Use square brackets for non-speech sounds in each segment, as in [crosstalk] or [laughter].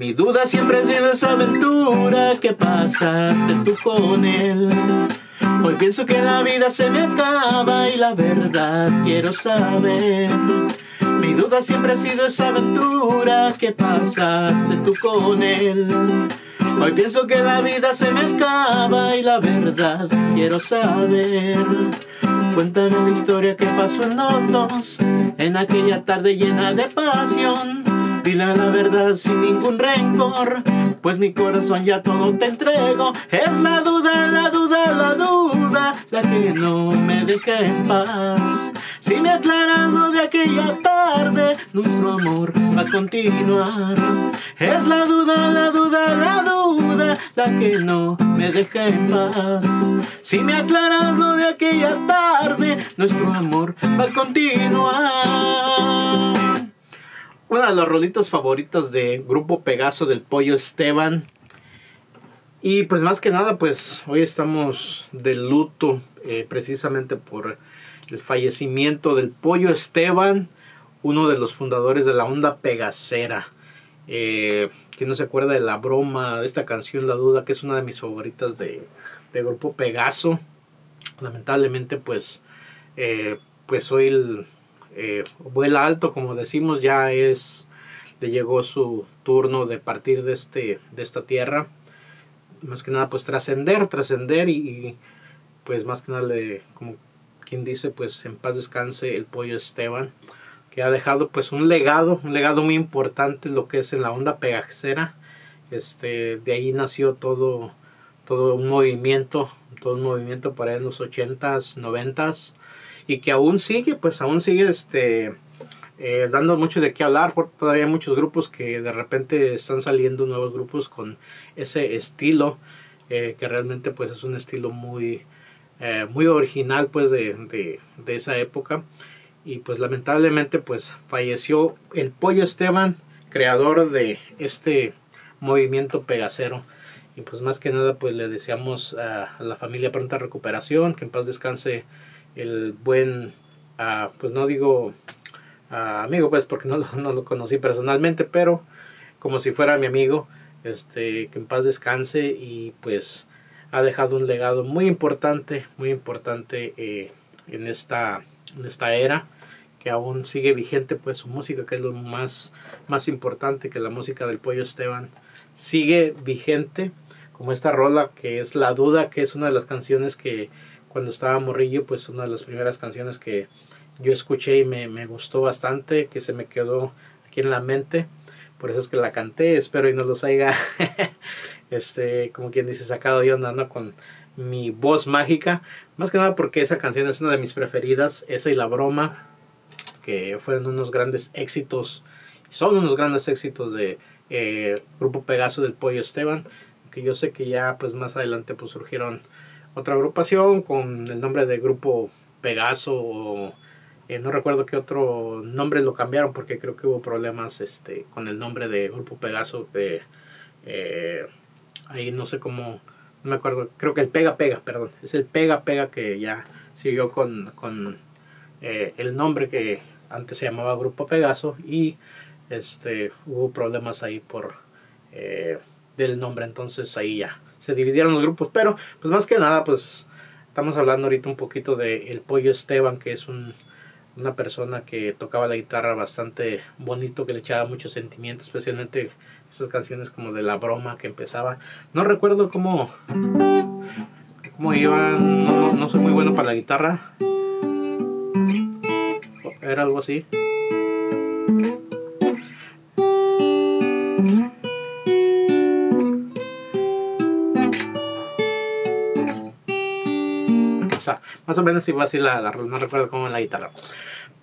Mi duda siempre ha sido esa aventura que pasaste tú con él. Hoy pienso que la vida se me acaba y la verdad quiero saber. Mi duda siempre ha sido esa aventura que pasaste tú con él. Hoy pienso que la vida se me acaba y la verdad quiero saber. Cuéntame la historia que pasó en los dos, en aquella tarde llena de pasión. Dile la verdad sin ningún rencor, pues mi corazón ya todo te entrego. Es la duda, la duda, la duda, la que no me deja en paz. Si me aclarando de aquella tarde, nuestro amor va a continuar. Es la duda, la duda, la duda, la que no me deja en paz. Si me aclarando de aquella tarde, nuestro amor va a continuar. Una de las rolitas favoritas de Grupo Pegaso del Pollo Esteban. Y pues más que nada, pues hoy estamos de luto eh, precisamente por el fallecimiento del Pollo Esteban, uno de los fundadores de la onda Pegasera. Eh, no se acuerda de la broma de esta canción, La Duda, que es una de mis favoritas de, Grupo Pegaso. Lamentablemente, pues, eh, pues hoy el, eh, vuela alto, como decimos, ya es, le llegó su turno de partir de, este, de esta tierra. Más que nada, pues trascender, trascender y, pues más que nada, como quien dice, pues en paz descanse el pollo Esteban, que ha dejado pues un legado, un legado muy importante lo que es en la onda pegajera. Este, de ahí nació todo, todo un movimiento, todo un movimiento para en los 80s, 90s y que aún sigue, pues aún sigue este, eh, dando mucho de qué hablar, porque todavía hay muchos grupos que de repente están saliendo nuevos grupos con ese estilo, eh, que realmente pues es un estilo muy, eh, muy original pues de, de, de, esa época. Y pues lamentablemente pues falleció el Pollo Esteban, creador de este movimiento pegacero. Y pues más que nada pues le deseamos a la familia pronta recuperación, que en paz descanse el buen, uh, pues no digo uh, amigo, pues porque no lo, [laughs] no lo conocí personalmente, pero como si fuera mi amigo, este, que en paz descanse y pues ha dejado un legado muy importante, muy importante eh, en, esta, esta era que aún sigue vigente pues su música que es lo más, más importante que la música del pollo Esteban sigue vigente como esta rola que es La Duda que es una de las canciones que cuando estaba morrillo, pues una de las primeras canciones que yo escuché y me, me, gustó bastante, que se me quedó aquí en la mente. Por eso es que la canté, espero y no los haya, [laughs] este, como quien dice, sacado yo andando con mi voz mágica. Más que nada porque esa canción es una de mis preferidas, esa y La Broma, que fueron unos grandes éxitos, son unos grandes éxitos de eh, Grupo Pegaso del Pollo Esteban, que yo sé que ya pues más adelante pues surgieron otra agrupación con el nombre de Grupo Pegaso o eh, no recuerdo qué otro nombre lo cambiaron porque creo que hubo problemas este, con el nombre de Grupo Pegaso. De, eh, ahí no sé cómo, no me acuerdo, creo que el Pega Pega, perdón, es el Pega Pega que ya siguió con, con eh, el nombre que antes se llamaba Grupo Pegaso y este, hubo problemas ahí por del nombre, entonces ahí ya se dividieron los grupos, pero pues más que nada, pues estamos hablando ahorita un poquito de El Pollo Esteban, que es un, una persona que tocaba la guitarra bastante bonito, que le echaba mucho sentimiento, especialmente esas canciones como de la broma que empezaba. No recuerdo cómo, cómo iban, no, no soy muy bueno para la guitarra. Era algo así. Más o menos iba así la, la no recuerdo cómo en la guitarra.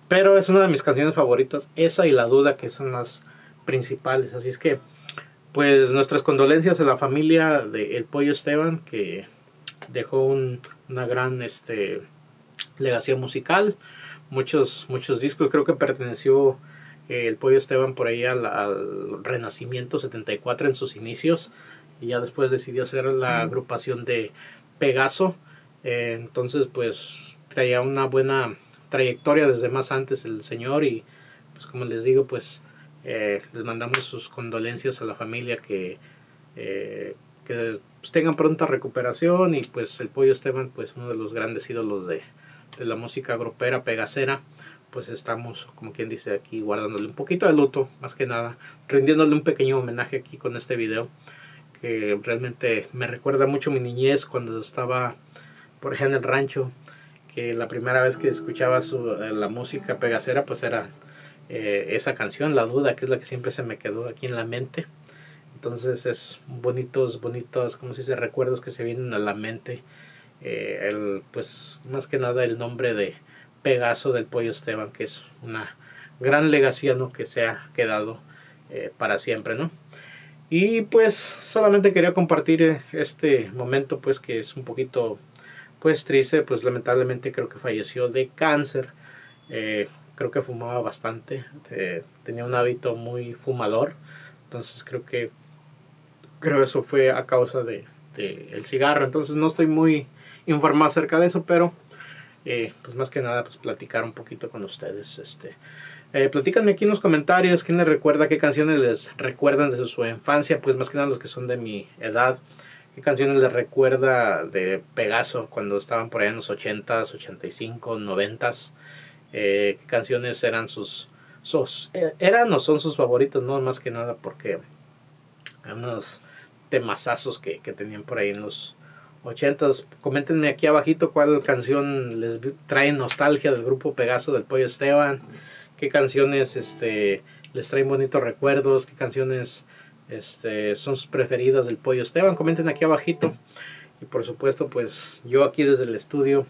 Pero es una de mis canciones favoritas, esa y La Duda, que son las principales. Así es que, pues nuestras condolencias a la familia de El Pollo Esteban, que dejó una gran este, musical. Muchos, muchos discos, creo que perteneció eh, El Pollo Esteban por ahí al, al Renacimiento 74 en sus inicios. Y ya después decidió hacer la agrupación de Pegaso eh, entonces, pues traía una buena trayectoria desde más antes el señor y, pues como les digo, pues Eh, les mandamos sus condolencias a la familia que, eh, que pues, tengan pronta recuperación y pues el Pollo Esteban, pues uno de los grandes ídolos de, de la música grupera pegacera, pues estamos, como quien dice aquí, guardándole un poquito de luto, más que nada, rindiéndole un pequeño homenaje aquí con este video, que realmente me recuerda mucho mi niñez cuando estaba por ejemplo en el rancho, que la primera vez que escuchaba su, eh, la música pegacera, pues era eh, esa canción, La Duda, que es la que siempre se me quedó aquí en la mente. Entonces es bonitos, bonitos, como se dice, recuerdos que se vienen a la mente. Eh, el, pues más que nada el nombre de Pegaso del Pollo Esteban, que es una gran legacía ¿no? que se ha quedado para siempre, ¿no? Y pues solamente quería compartir este momento pues que es un poquito pues triste, pues lamentablemente creo que falleció de cáncer. Eh, creo que fumaba bastante, eh, tenía un hábito muy fumador, entonces creo que creo eso fue a causa de, el cigarro, entonces no estoy muy informado acerca de eso, pero eh, pues más que nada pues platicar un poquito con ustedes, este, platícanme aquí en los comentarios quién les recuerda, qué canciones les recuerdan desde su infancia, pues más que nada los que son de mi edad, ¿Qué canciones les recuerda de Pegaso cuando estaban por allá en los 80s, 85, 90s? ¿Qué canciones eran sus, sus eh, eran o son sus favoritos? No, más que nada porque hay unos temazazos que, que tenían por ahí en los 80s. Coméntenme aquí abajito cuál canción les trae nostalgia del grupo Pegaso del Pollo Esteban. ¿Qué canciones este, les traen bonitos recuerdos? ¿Qué canciones este, son sus preferidas del pollo Esteban. Comenten aquí abajito. Y por supuesto, pues yo aquí desde el estudio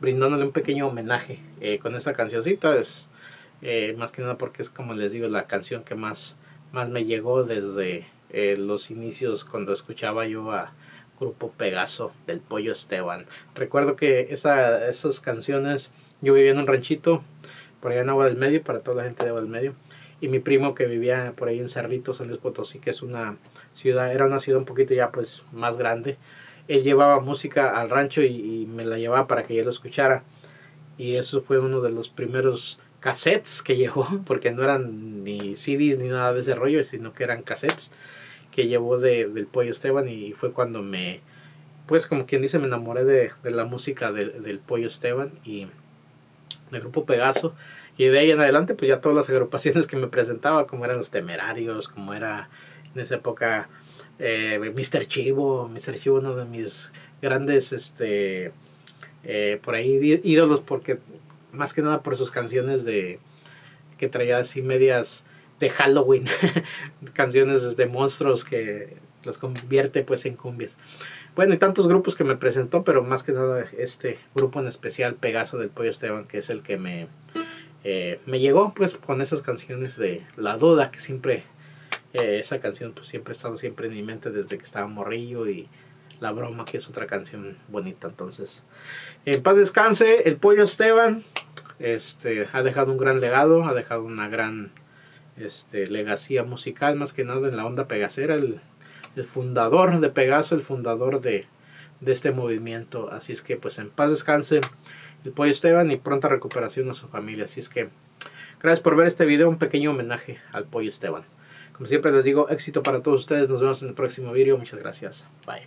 brindándole un pequeño homenaje eh, con esta cancioncita. Es eh, más que nada porque es como les digo la canción que más, más me llegó desde eh, los inicios cuando escuchaba yo a Grupo Pegaso del Pollo Esteban. Recuerdo que esa, esas canciones, yo vivía en un ranchito por allá en Agua del Medio, para toda la gente de Agua del Medio y mi primo que vivía por ahí en Cerritos, San Luis Potosí, que es una ciudad, era una ciudad un poquito ya pues más grande. Él llevaba música al rancho y, me la llevaba para que yo lo escuchara. Y eso fue uno de los primeros cassettes que llevó, [laughs] porque no eran ni CDs ni nada de ese rollo, sino que eran cassettes que llevó de, del Pollo Esteban y fue cuando me, pues como quien dice, me enamoré de, de la música del, del Pollo Esteban y del grupo Pegaso y de ahí en adelante, pues ya todas las agrupaciones que me presentaba, como eran los temerarios, como era en esa época eh, Mr. Chivo, Mr. Chivo, uno de mis grandes, este, eh, por ahí ídolos, porque más que nada por sus canciones de, que traía así medias de Halloween, [laughs] canciones de monstruos que los convierte pues en cumbias. Bueno, y tantos grupos que me presentó, pero más que nada este grupo en especial, Pegaso del Pollo Esteban, que es el que me, eh, me llegó pues con esas canciones de La Duda, que siempre, eh, esa canción pues siempre ha estado siempre en mi mente desde que estaba morrillo y La Broma, que es otra canción bonita. Entonces, en paz descanse, el pollo Esteban este, ha dejado un gran legado, ha dejado una gran este, legacía musical, más que nada en la onda pegacera, el, el fundador de Pegaso, el fundador de, de este movimiento. Así es que pues en paz descanse el pollo Esteban y pronta recuperación a su familia. Así es que gracias por ver este video, un pequeño homenaje al pollo Esteban. Como siempre les digo, éxito para todos ustedes. Nos vemos en el próximo video. Muchas gracias. Bye.